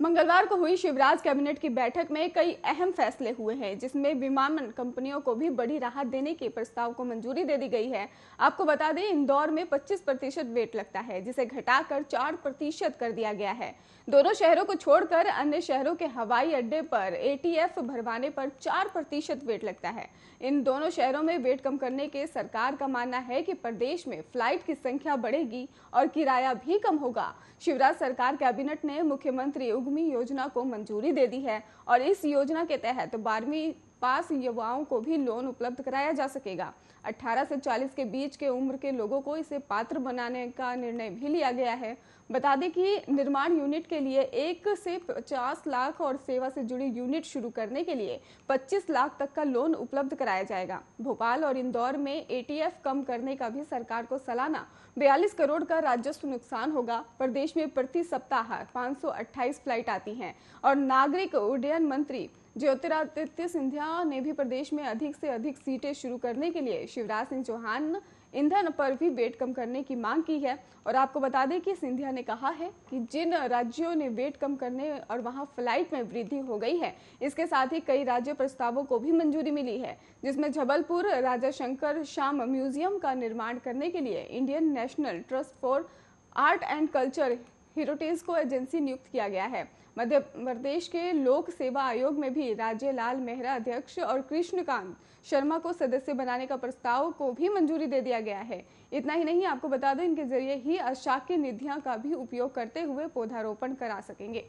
मंगलवार को हुई शिवराज कैबिनेट की बैठक में कई अहम फैसले हुए हैं, जिसमें विमान कंपनियों को भी बड़ी राहत देने के प्रस्ताव को मंजूरी दे दी गई है। आपको बता दें, इंदौर में 25 प्रतिशत वेट लगता है, जिसे घटाकर 4 प्रतिशत कर दिया गया है। दोनों शहरों को छोड़कर अन्य शहरों के हवाई अड्डे पर एटीएफ भरवाने पर चार प्रतिशत वेट लगता है। इन दोनों शहरों में वेट कम करने के सरकार का मानना है कि प्रदेश में फ़्लाइट की संख्या बढ़ेगी और किराया भी कम होगा। शिवराज सरकार कैबिनेट ने मुख्यमंत्री उगमी योजना को मंजूरी दे दी है और इस योजना के तहत बारहवीं पास युवाओं को भी लोन उपलब्ध कराया जा सकेगा। 18 से 40 के बीच के उम्र के लोगों को इसे पात्र बनाने का निर्णय भी लिया गया है। बता दें कि निर्माण यूनिट के लिए एक से 50 लाख और सेवा से जुड़ी यूनिट शुरू करने के लिए 25 लाख तक का लोन उपलब्ध कराया जाएगा। भोपाल और इंदौर में एटीएफ कम करने का भी सरकार को सालाना। 42 करोड़ का राजस्व नुकसान होगा। प्रदेश में प्रति सप्ताह 528 फ़्लाइट आती हैं और नागरिक उड्डयन मंत्री ज्योतिरादित्य सिंधिया ने भी प्रदेश में अधिक से अधिक सीटें शुरू करने के लिए शिवराज सिंह चौहान ईंधन पर भी वेट कम करने की मांग की है। और आपको बता दें कि सिंधिया ने कहा है कि जिन राज्यों ने वेट कम करने और वहाँ फ़्लाइट में वृद्धि हो गई है, इसके साथ ही कई राज्य प्रस्तावों को भी मंजूरी मिली है, जिसमें जबलपुर राजा शंकर श्याम म्यूज़ियम का निर्माण करने के लिए Indian National Trust for Art and Culture Heritage को एजेंसी नियुक्त किया गया है। मध्य प्रदेश के लोक सेवा आयोग में भी राज्य लाल मेहरा अध्यक्ष और कृष्णकांत शर्मा को सदस्य बनाने का प्रस्ताव को भी मंजूरी दे दिया गया है। इतना ही नहीं, आपको बता दें, इनके ज़रिए ही अशाक्य निधियाँ का भी उपयोग करते हुए पौधारोपण करा सकेंगे।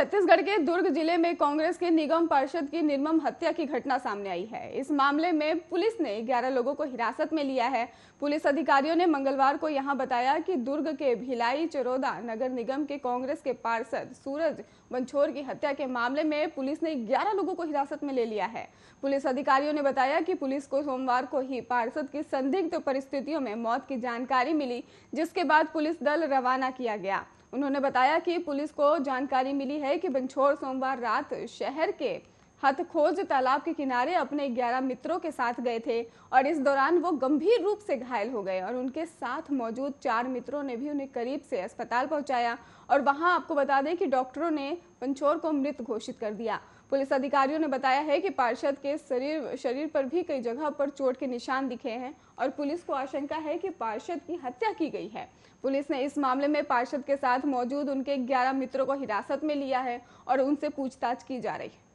छत्तीसगढ़ के दुर्ग ज़िले में कांग्रेस के निगम पार्षद की निर्मम हत्या की घटना सामने आई है। इस मामले में पुलिस ने 11 लोगों को हिरासत में लिया है। पुलिस अधिकारियों ने मंगलवार को यहाँ बताया कि दुर्ग के भिलाई चरोदा नगर निगम के कांग्रेस के पार्षद सूरज बंछोर की हत्या के मामले में पुलिस ने 11 लोगों को हिरासत में ले लिया है। पुलिस अधिकारियों ने बताया कि पुलिस को सोमवार को ही पार्षद की संदिग्ध परिस्थितियों में मौत की जानकारी मिली, जिसके बाद पुलिस दल रवाना किया गया। उन्होंने बताया कि पुलिस को जानकारी मिली है कि बंछोर सोमवार रात शहर के हथखोज तालाब के किनारे अपने 11 मित्रों के साथ गए थे और इस दौरान वो गंभीर रूप से घायल हो गए और उनके साथ मौजूद चार मित्रों ने भी उन्हें करीब से अस्पताल पहुँचाया। और वहाँ आपको बता दें कि डॉक्टरों ने पंचोर को मृत घोषित कर दिया। पुलिस अधिकारियों ने बताया है कि पार्षद के शरीर शरीर पर भी कई जगह पर चोट के निशान दिखे हैं और पुलिस को आशंका है कि पार्षद की हत्या की गई है। पुलिस ने इस मामले में पार्षद के साथ मौजूद उनके 11 मित्रों को हिरासत में लिया है और उनसे पूछताछ की जा रही है।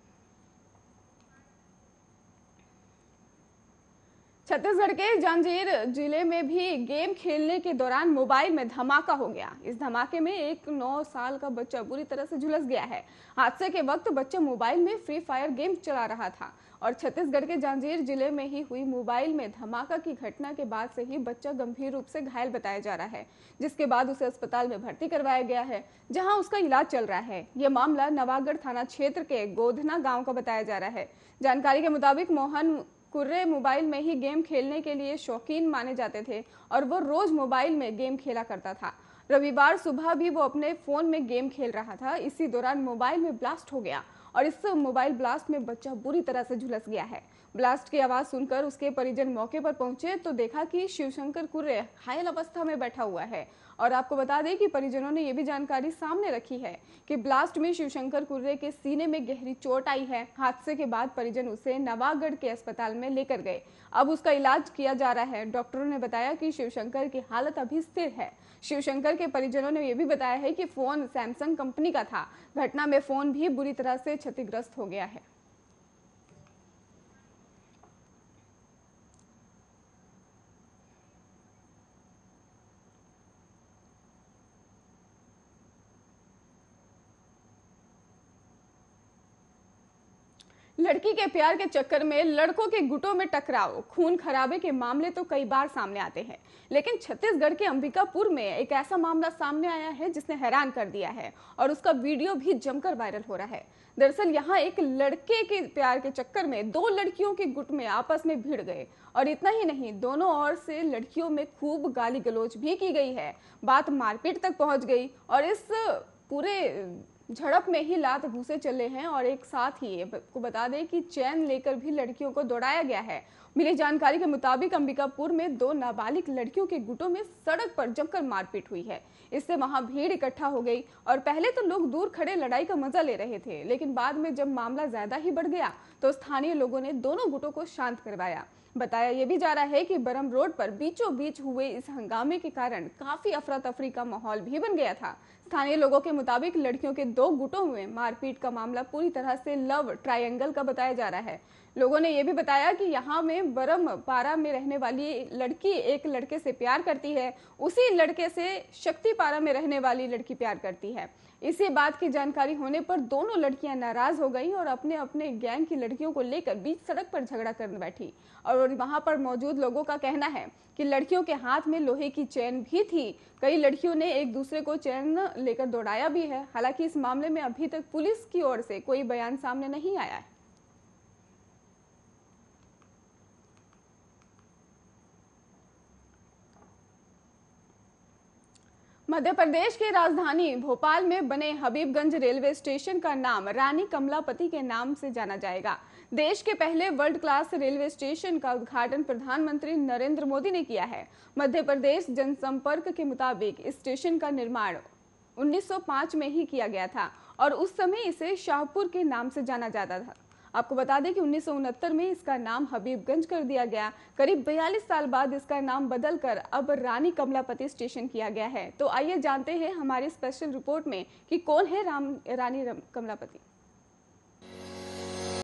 छत्तीसगढ़ के जंजीर ज़िले में भी गेम खेलने के दौरान मोबाइल में धमाका हो गया। इस धमाके में एक नौ साल का बच्चा बुरी तरह से झुलस गया है। हादसे के वक्त बच्चा मोबाइल में फ्री फायर गेम चला रहा था और छत्तीसगढ़ के जांजगीर ज़िले में ही हुई मोबाइल में धमाका की घटना के बाद से ही बच्चा गंभीर रूप से घायल बताया जा रहा है, जिसके बाद उसे अस्पताल में भर्ती करवाया गया है, जहाँ उसका इलाज चल रहा है। यह मामला नवागढ़ थाना क्षेत्र के गोधना गाँव का बताया जा रहा है। जानकारी के मुताबिक मोहन कुर्रे मोबाइल में ही गेम खेलने के लिए शौकीन माने जाते थे और वो रोज मोबाइल में गेम खेला करता था। रविवार सुबह भी वो अपने फ़ोन में गेम खेल रहा था। इसी दौरान मोबाइल में ब्लास्ट हो गया और इस मोबाइल ब्लास्ट में बच्चा बुरी तरह से झुलस गया है। ब्लास्ट की आवाज़ सुनकर उसके परिजन मौके पर पहुँचे तो देखा कि शिवशंकर कुर्रे घायल अवस्था में बैठा हुआ है। और आपको बता दें कि परिजनों ने यह भी जानकारी सामने रखी है कि ब्लास्ट में शिवशंकर कुर्रे के सीने में गहरी चोट आई है। हादसे के बाद परिजन उसे नवागढ़ के अस्पताल में लेकर गए। अब उसका इलाज किया जा रहा है। डॉक्टरों ने बताया कि शिवशंकर की हालत अभी स्थिर है। शिवशंकर के परिजनों ने यह भी बताया है कि फ़ोन सैमसंग कंपनी का था। घटना में फ़ोन भी बुरी तरह से क्षतिग्रस्त हो गया है। लड़की के प्यार के चक्कर में लड़कों के गुटों में टकराव। खून खराबे के मामले तो कई बार सामने आते हैं। लेकिन छत्तीसगढ़ के अंबिकापुर में एक ऐसा मामला सामने आया है जिसने हैरान कर दिया है और उसका वीडियो भी जमकर वायरल हो रहा है। दरअसल यहाँ एक लड़के के प्यार के चक्कर में दो लड़कियों के गुट में आपस में भिड़ गए। और इतना ही नहीं, दोनों ओर से लड़कियों में खूब गाली गलोच भी की गई है। बात मारपीट तक पहुँच गई और इस पूरे झड़प में ही लात घुसे चले हैं और एक साथ ही को बता दें कि चैन लेकर भी लड़कियों को दौड़ाया गया है। मिली जानकारी के मुताबिक अंबिकापुर में दो नाबालिग लड़कियों के गुटों में सड़क पर जमकर मारपीट हुई है। इससे वहाँ भीड़ इकट्ठा हो गई और पहले तो लोग दूर खड़े लड़ाई का मज़ा ले रहे थे, लेकिन बाद में जब मामला ज़्यादा ही बढ़ गया तो स्थानीय लोगों ने दोनों गुटों को शांत करवाया। बताया यह भी जा रहा है कि बरम रोड पर बीचों बीच हुए इस हंगामे के कारण काफ़ी अफरा तफरी का माहौल भी बन गया था। स्थानीय लोगों के मुताबिक लड़कियों के दो गुटों में मारपीट का मामला पूरी तरह से लव ट्रायंगल का बताया जा रहा है। लोगों ने यह भी बताया कि यहाँ में बरम पारा में रहने वाली लड़की एक लड़के से प्यार करती है, उसी लड़के से शक्ति पारा में रहने वाली लड़की प्यार करती है। इसी बात की जानकारी होने पर दोनों लड़कियाँ नाराज़ हो गई और अपने अपने गैंग की लड़कियों को लेकर बीच सड़क पर झगड़ा करने बैठी और वहाँ पर मौजूद लोगों का कहना है कि लड़कियों के हाथ में लोहे की चैन भी थी। कई लड़कियों ने एक दूसरे को चैन लेकर दौड़ाया भी है। हालाँकि इस मामले में अभी तक पुलिस की ओर से कोई बयान सामने नहीं आया है। मध्य प्रदेश की राजधानी भोपाल में बने हबीबगंज रेलवे स्टेशन का नाम रानी कमलापति के नाम से जाना जाएगा। देश के पहले वर्ल्ड क्लास रेलवे स्टेशन का उद्घाटन प्रधानमंत्री नरेंद्र मोदी ने किया है। मध्य प्रदेश जनसंपर्क के मुताबिक इस स्टेशन का निर्माण 1905 में ही किया गया था और उस समय इसे शाहपुर के नाम से जाना जाता था। आपको बता दें कि उन्नीस सौ उनहत्तर में इसका नाम हबीबगंज कर दिया गया। करीब बयालीस साल बाद इसका नाम बदलकर अब रानी कमलापति स्टेशन किया गया है। तो आइए जानते हैं हमारी स्पेशल रिपोर्ट में कि कौन है राम, रानी कमलापति।